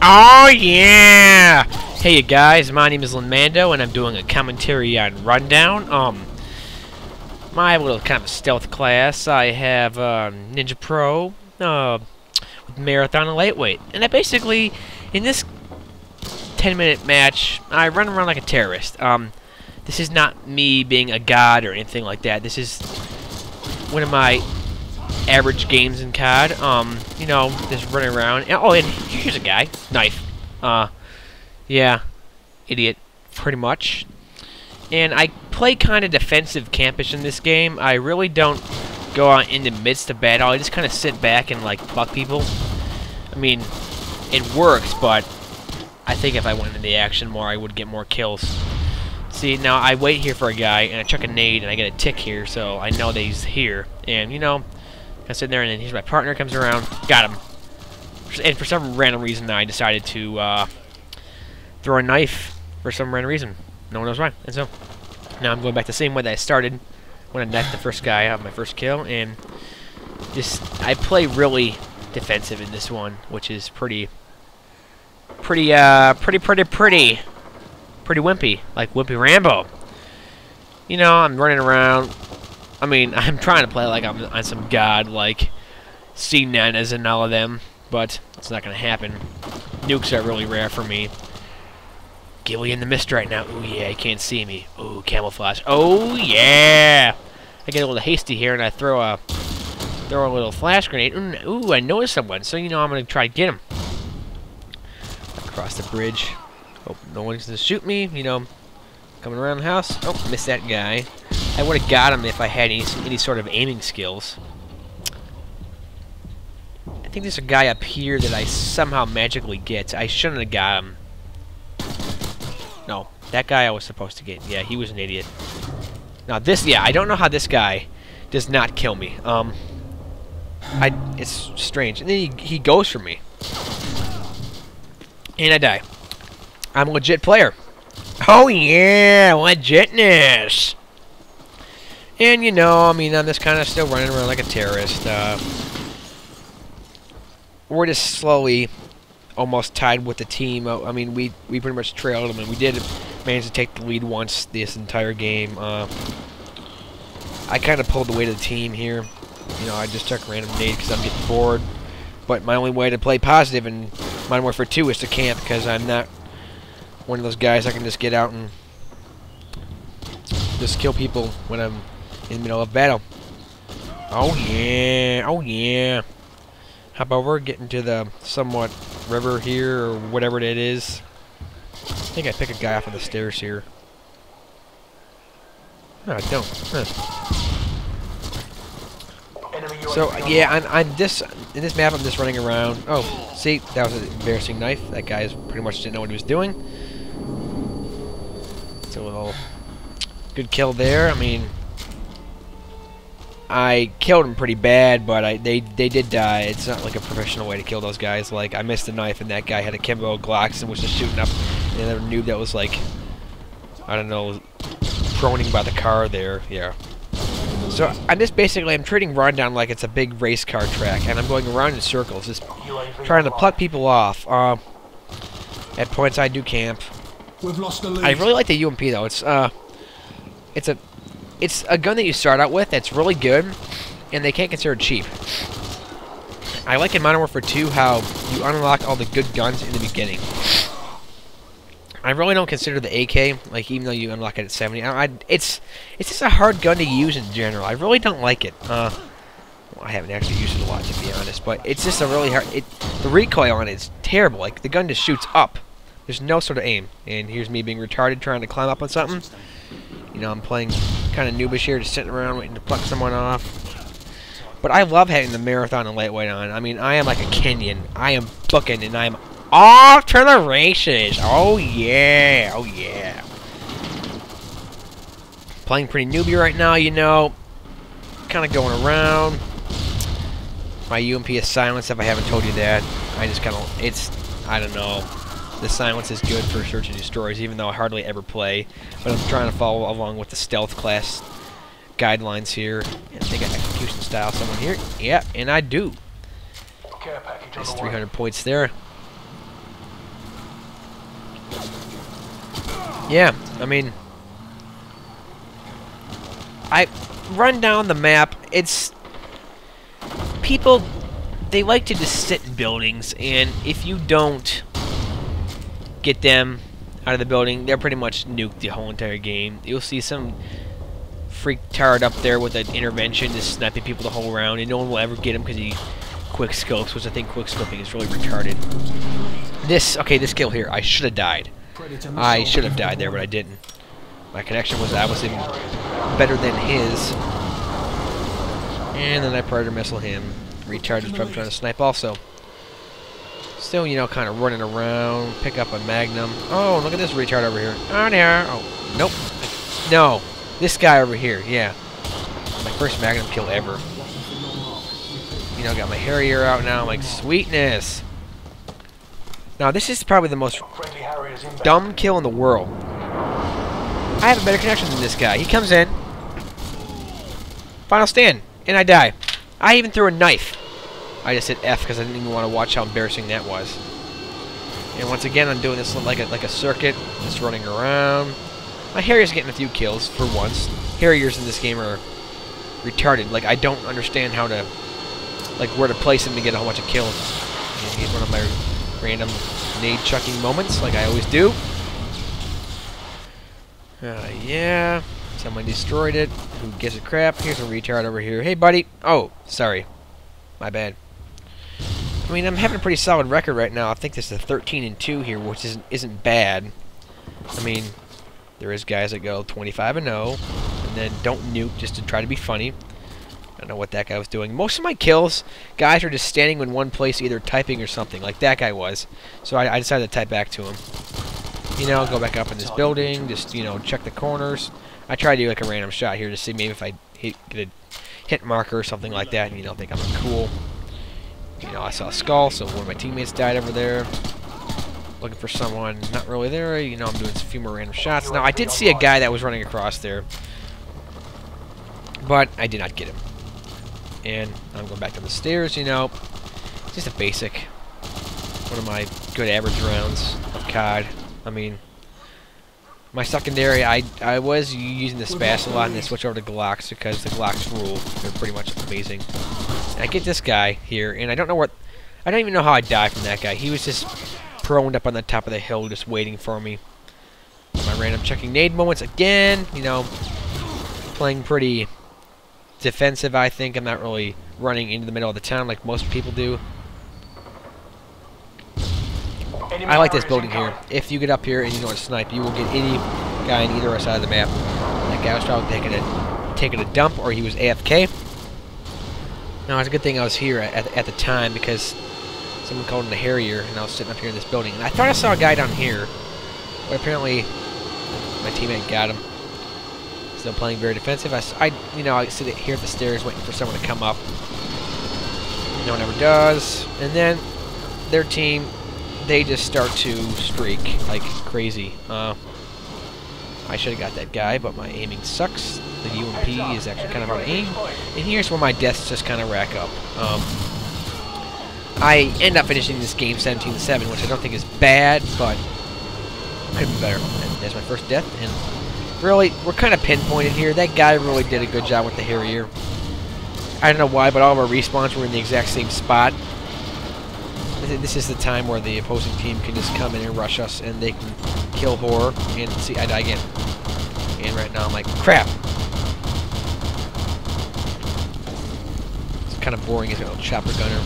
Oh yeah! Hey you guys, my name is Lindmando and I'm doing a commentary on Rundown. Um, my little kind of stealth class, I have uh, Ninja Pro, uh, with Marathon and Lightweight. And I basically, in this 10 minute match, I run around like a terrorist. Um, this is not me being a god or anything like that. This is one of my average games in COD. Um, you know, just running around. Oh, and here's a guy. Knife. Uh, yeah. Idiot. Pretty much. And I play kind of defensive campish in this game. I really don't go out in the midst of battle. I just kind of sit back and, like, fuck people. I mean, it works, but I think if I went into the action more, I would get more kills. See, now I wait here for a guy, and I chuck a nade, and I get a tick here, so I know that he's here. And, you know, I sit there, and then here's my partner comes around. Got him. And for some random reason, I decided to uh, throw a knife for some random reason. No one knows why. And so, now I'm going back the same way that I started when I knifed the first guy out, of my first kill. And just, I play really defensive in this one, which is pretty, pretty, uh, pretty, pretty, pretty, pretty wimpy. Like Wimpy Rambo. You know, I'm running around, I mean, I'm trying to play like I'm on some god, like C-Nanas and all of them, but it's not going to happen. Nukes are really rare for me. Ghillie in the mist right now. Ooh, yeah, he can't see me. Ooh, camouflage. Oh, yeah! I get a little hasty here, and I throw a throw a little flash grenade. Ooh, I noticed someone, so you know I'm going to try to get him. Across the bridge. Hope no one's going to shoot me, you know. Coming around the house. Oh, missed that guy. I would have got him if I had any, any sort of aiming skills. I think there's a guy up here that I somehow magically get. I shouldn't have got him. No, that guy I was supposed to get. Yeah, he was an idiot. Now this, yeah, I don't know how this guy does not kill me. Um, I, it's strange. And then he, he goes for me. And I die. I'm a legit player. Oh yeah, legitness. And, you know, I mean, I'm just kind of still running around like a terrorist. Uh, we're just slowly almost tied with the team. Uh, I mean, we, we pretty much trailed them, and we did manage to take the lead once this entire game. Uh, I kind of pulled the weight of the team here. You know, I just took random nade because I'm getting bored. But my only way to play positive in Modern Warfare 2 is to camp because I'm not one of those guys I can just get out and just kill people when I'm in the middle of battle. Oh yeah, oh yeah. How about we're getting to the somewhat river here, or whatever it is. I think I pick a guy off of the stairs here. No, I don't. Huh. So yeah, on, on this in this map, I'm just running around. Oh, see, that was an embarrassing knife. That guy pretty much didn't know what he was doing. It's a little good kill there. I mean, I killed him pretty bad, but I they they did die. It's not like a professional way to kill those guys. Like I missed a knife, and that guy had akimbo Glocks and was just shooting up. And another noob that was like, I don't know, proning by the car there. Yeah. So I'm just basically I'm treating Rundown like it's a big race car track, and I'm going around in circles, just trying to pluck people off. Uh, at points I do camp. We've lost the lead. I really like the UMP though. It's uh, it's a it's a gun that you start out with that's really good, and they can't consider it cheap. I like in Modern Warfare 2 how you unlock all the good guns in the beginning. I really don't consider the AK, like, even though you unlock it at 70, I, I, it's it's just a hard gun to use in general. I really don't like it. Uh, well, I haven't actually used it a lot, to be honest, but it's just a really hard... It, the recoil on it is terrible. Like, the gun just shoots up. There's no sort of aim. And here's me being retarded trying to climb up on something. You know, I'm playing kind of noobish here, just sitting around waiting to pluck someone off. But I love having the marathon and lightweight on. I mean, I am like a Kenyan. I am booking and I'm off to the races. Oh yeah, oh yeah. Playing pretty newbie right now, you know. Kind of going around. My UMP is silenced if I haven't told you that. I just kind of, it's, I don't know. The silence is good for search and destroys, even though I hardly ever play. But I'm trying to follow along with the stealth class guidelines here. I think I execution style someone here. Yeah, and I do. That's 300 points there. Yeah, I mean, I run down the map. It's people they like to just sit in buildings, and if you don't get them out of the building, they're pretty much nuked the whole entire game. You'll see some freak tard up there with an intervention, just sniping people the whole round, and no one will ever get him because he quick scopes, which I think quick scoping is really retarded. This, okay, this kill here, I should have died. I should have died there, but I didn't. My connection was, I was even better than his. And then I predator missile him. Retard is probably trying to snipe also. Still, you know, kind of running around, pick up a magnum. Oh, look at this retard over here. On here. Oh, nope. No. This guy over here, yeah. My first magnum kill ever. You know, got my Harrier out now. I'm like, sweetness. Now, this is probably the most dumb kill in the world. I have a better connection than this guy. He comes in. Final stand. And I die. I even threw a knife. I just hit F because I didn't even want to watch how embarrassing that was. And once again, I'm doing this like a, like a circuit. Just running around. My Harrier's getting a few kills for once. Harriers in this game are retarded. Like, I don't understand how to like where to place him to get a whole bunch of kills. And he's one of my random nade chucking moments, like I always do. Uh, yeah, someone destroyed it. Who gives a crap? Here's a retard over here. Hey, buddy. Oh, sorry. My bad. I mean, I'm having a pretty solid record right now. I think this is a 13 and 2 here, which isn't isn't bad. I mean, there is guys that go 25 and 0, and then don't nuke just to try to be funny. I don't know what that guy was doing. Most of my kills, guys are just standing in one place, either typing or something, like that guy was. So I, I decided to type back to him. You know, go back up in this building, just, you know, check the corners. I try to do like a random shot here to see maybe if I hit, get a hit marker or something like that, and you don't think I'm cool. You know, I saw a skull, so one of my teammates died over there. Looking for someone, not really there. You know, I'm doing a few more random shots. Now, I did see a guy that was running across there, but I did not get him. And I'm going back down the stairs, you know. Just a basic. One of my good average rounds of COD. I mean, my secondary, I I was using the SPAS a lot, and then switched over to Glocks because the Glocks rule. They're pretty much amazing. I get this guy here, and I don't know what... I don't even know how I died from that guy. He was just proned up on the top of the hill just waiting for me. My random checking nade moments again, you know, playing pretty defensive, I think. I'm not really running into the middle of the town like most people do. I like this building here. If you get up here and you know how snipe, you will get any guy on either side of the map. That guy was probably taking a, taking a dump or he was AFK. Now, it's a good thing I was here at, at the time because someone called in a Harrier and I was sitting up here in this building. And I thought I saw a guy down here, but apparently my teammate got him. Still playing very defensive. I, I, you know, I sit here at the stairs waiting for someone to come up. No one ever does. And then their team, they just start to streak like crazy. Uh, I should have got that guy, but my aiming sucks. The UMP is actually kind of to aim. And here's where my deaths just kind of rack up. Um, I end up finishing this game 17-7, which I don't think is bad, but could be better. And there's my first death, and really, we're kind of pinpointed here. That guy really did a good job with the Harrier. I don't know why, but all of our respawns were in the exact same spot. This is the time where the opposing team can just come in and rush us, and they can kill horror. And see, I die again. And right now I'm like, crap. It's kind of boring as a chopper gunner.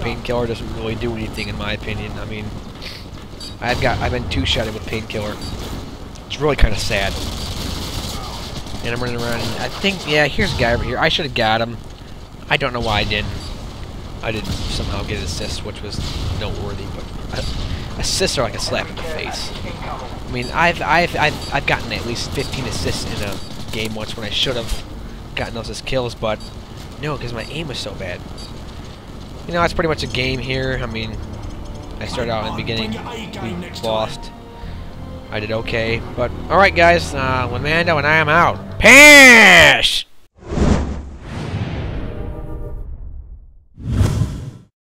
Painkiller doesn't really do anything, in my opinion. I mean, I've got I've been two shotted with painkiller. It's really kind of sad. And I'm running around, and I think, yeah, here's a guy over here. I should have got him. I don't know why I didn't. I didn't somehow get an assist, which was noteworthy, but assists are like a slap in the face. I mean, I've, I've, I've, I've gotten at least 15 assists in a game once when I should have gotten those as kills, but no, because my aim was so bad. You know, it's pretty much a game here. I mean, I started out in the beginning, we lost. I did okay. But, alright guys, uh, Lamando and I am out. Pash!